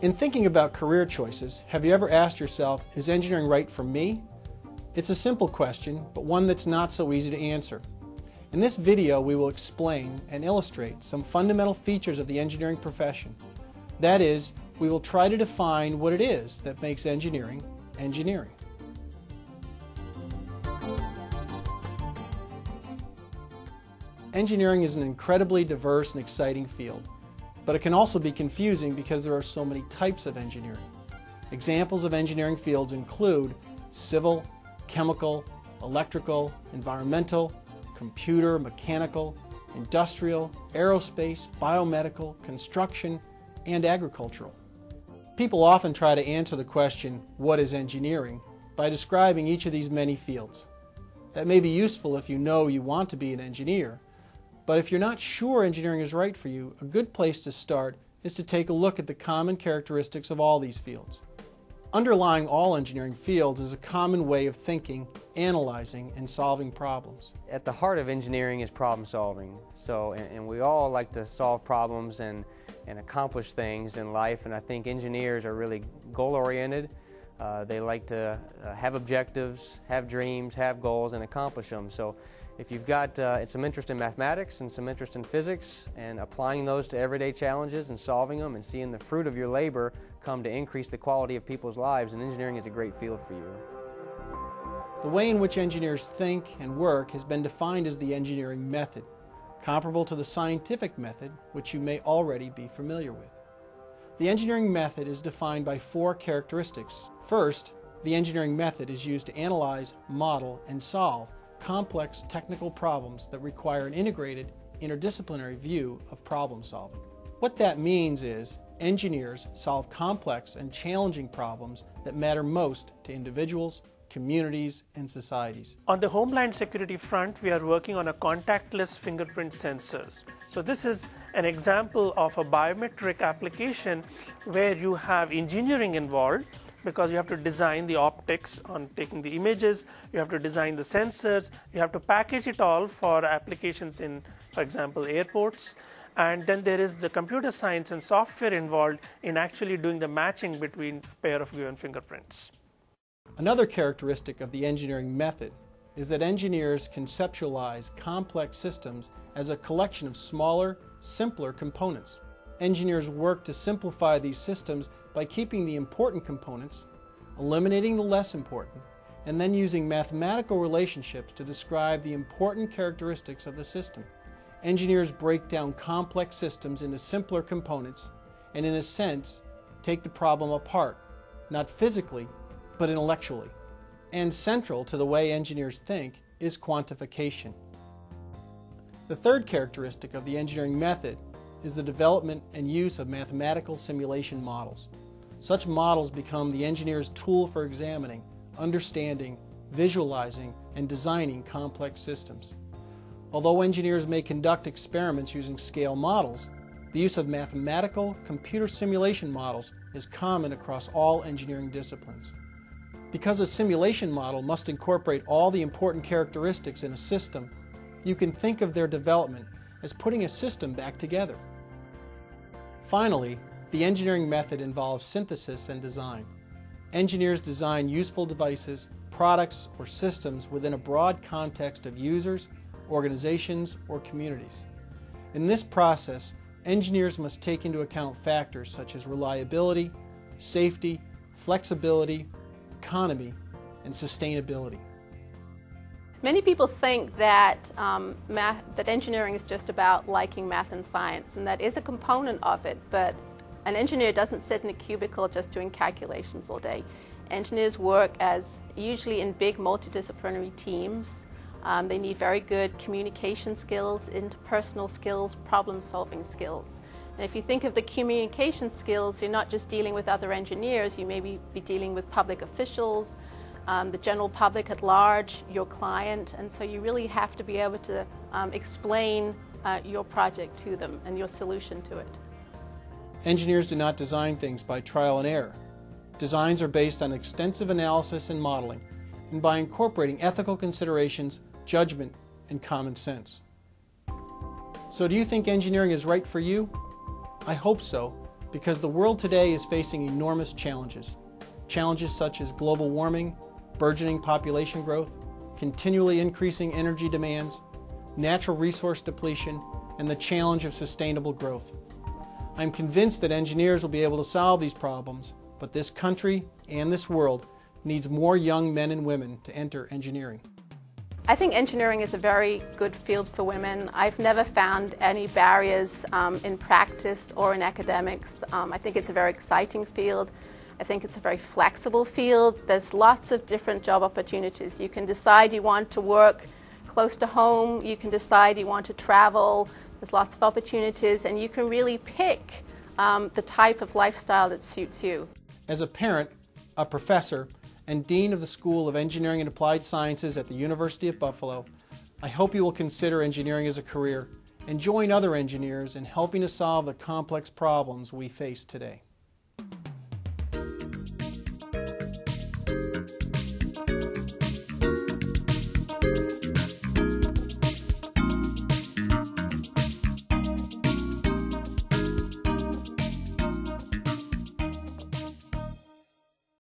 In thinking about career choices, have you ever asked yourself, is engineering right for me? It's a simple question, but one that's not so easy to answer. In this video, we will explain and illustrate some fundamental features of the engineering profession. That is, we will try to define what it is that makes engineering engineering. Engineering is an incredibly diverse and exciting field, but it can also be confusing because there are so many types of engineering. Examples of engineering fields include civil, chemical, electrical, environmental, computer, mechanical, industrial, aerospace, biomedical, construction, and agricultural. People often try to answer the question, what is engineering, by describing each of these many fields. That may be useful if you know you want to be an engineer, but if you're not sure engineering is right for you, a good place to start is to take a look at the common characteristics of all these fields. Underlying all engineering fields is a common way of thinking, analyzing, and solving problems. At the heart of engineering is problem solving. So, and, and we all like to solve problems and, and accomplish things in life, and I think engineers are really goal oriented. Uh, they like to uh, have objectives, have dreams, have goals, and accomplish them. So if you've got uh, some interest in mathematics and some interest in physics and applying those to everyday challenges and solving them and seeing the fruit of your labor come to increase the quality of people's lives, and engineering is a great field for you. The way in which engineers think and work has been defined as the engineering method, comparable to the scientific method, which you may already be familiar with. The engineering method is defined by four characteristics. First, the engineering method is used to analyze, model, and solve complex technical problems that require an integrated, interdisciplinary view of problem solving. What that means is engineers solve complex and challenging problems that matter most to individuals, communities, and societies. On the Homeland Security front, we are working on a contactless fingerprint sensors. So this is an example of a biometric application where you have engineering involved because you have to design the optics on taking the images, you have to design the sensors, you have to package it all for applications in, for example, airports. And then there is the computer science and software involved in actually doing the matching between a pair of given fingerprints. Another characteristic of the engineering method is that engineers conceptualize complex systems as a collection of smaller, simpler components. Engineers work to simplify these systems by keeping the important components, eliminating the less important, and then using mathematical relationships to describe the important characteristics of the system. Engineers break down complex systems into simpler components and, in a sense, take the problem apart, not physically, but intellectually. And central to the way engineers think is quantification. The third characteristic of the engineering method is the development and use of mathematical simulation models. Such models become the engineer's tool for examining, understanding, visualizing, and designing complex systems. Although engineers may conduct experiments using scale models, the use of mathematical computer simulation models is common across all engineering disciplines. Because a simulation model must incorporate all the important characteristics in a system, you can think of their development as putting a system back together. Finally, the engineering method involves synthesis and design. Engineers design useful devices, products, or systems within a broad context of users, organizations, or communities. In this process, engineers must take into account factors such as reliability, safety, flexibility, economy, and sustainability. Many people think that um, math, that engineering is just about liking math and science, and that is a component of it. But an engineer doesn't sit in a cubicle just doing calculations all day. Engineers work as usually in big multidisciplinary teams. Um, they need very good communication skills, interpersonal skills, problem-solving skills. And if you think of the communication skills, you're not just dealing with other engineers, you may be, be dealing with public officials, um, the general public at large, your client, and so you really have to be able to um, explain uh, your project to them and your solution to it. Engineers do not design things by trial and error. Designs are based on extensive analysis and modeling, and by incorporating ethical considerations, judgment, and common sense. So do you think engineering is right for you? I hope so, because the world today is facing enormous challenges. Challenges such as global warming, burgeoning population growth, continually increasing energy demands, natural resource depletion, and the challenge of sustainable growth. I'm convinced that engineers will be able to solve these problems, but this country and this world needs more young men and women to enter engineering. I think engineering is a very good field for women. I've never found any barriers um, in practice or in academics. Um, I think it's a very exciting field. I think it's a very flexible field. There's lots of different job opportunities. You can decide you want to work close to home, you can decide you want to travel. There's lots of opportunities, and you can really pick um, the type of lifestyle that suits you. As a parent, a professor, and Dean of the School of Engineering and Applied Sciences at the University of Buffalo, I hope you will consider engineering as a career and join other engineers in helping to solve the complex problems we face today.